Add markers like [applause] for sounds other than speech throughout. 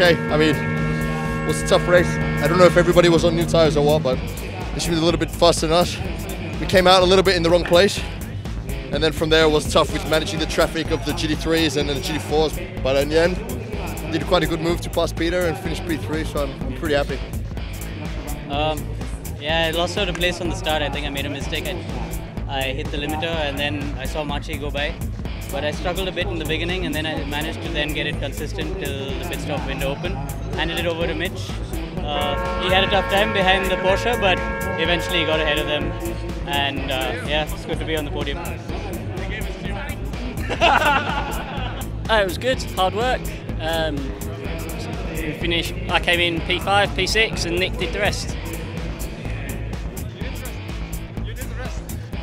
okay. I mean, it was a tough race. I don't know if everybody was on new tires or what, but they should be a little bit faster than us. We came out a little bit in the wrong place, and then from there it was tough with managing the traffic of the GT3s and the GT4s. But in the end, did quite a good move to pass Peter and finish P3, so I'm, pretty happy. Um, yeah, I lost out a place on the start. I think I made a mistake. I, I hit the limiter and then I saw Marchy go by. But I struggled a bit in the beginning and then I managed to then get it consistent till the pit stop window open. Handed it over to Mitch. Uh, he had a tough time behind the Porsche, but eventually got ahead of them. And uh, yeah, it's good to be on the podium. [laughs] Oh, it was good, hard work. Um, we finished. I came in P5, P6, and Nick did the rest.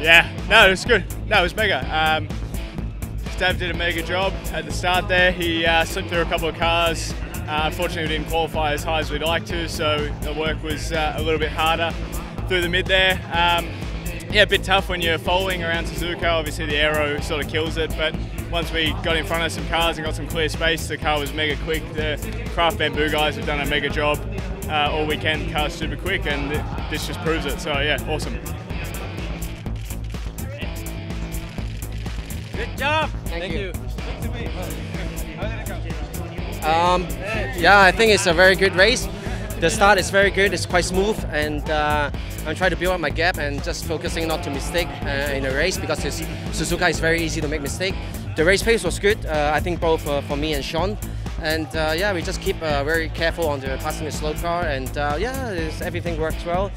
Yeah, no, it was good. No, it was mega. Um, Stav did a mega job at the start there. He uh, slipped through a couple of cars. Uh, unfortunately, we didn't qualify as high as we'd like to, so the work was uh, a little bit harder through the mid there. Um, yeah, a bit tough when you're following around Suzuka. Obviously, the aero sort of kills it, but once we got in front of some cars and got some clear space, the car was mega quick. The Craft Bamboo guys have done a mega job uh, all weekend. The car's super quick, and this just proves it. So yeah, awesome. Good job. Thank, you. Um, yeah, I think it's a very good race. The start is very good. It's quite smooth, and uh, I'm trying to build up my gap and just focusing not to mistake uh, in a race because it's, Suzuka is very easy to make mistake. The race pace was good. Uh, I think both uh, for me and Shaun. And uh, yeah, we just keep uh, very careful on the passing the slow car, and yeah, everything works well.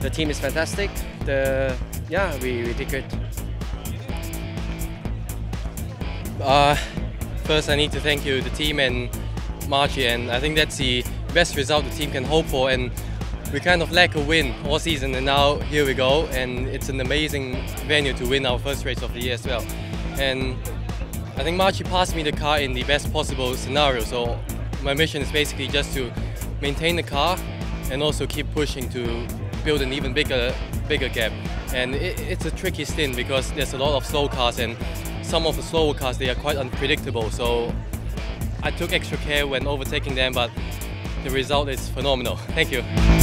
The team is fantastic. The yeah, we, we did good. Uh, first, I need to thank you, the team and Marchy, and I think that's the best result the team can hope for. And we kind of lack a win all season, and now here we go, and it's an amazing venue to win our first race of the year as well. And I think Marchy passed me the car in the best possible scenario, so my mission is basically just to maintain the car and also keep pushing to build an even bigger, bigger gap. And it, it's a tricky stint because there's a lot of slow cars and some of the slower cars, they are quite unpredictable. So I took extra care when overtaking them, but the result is phenomenal. [laughs] Thank you.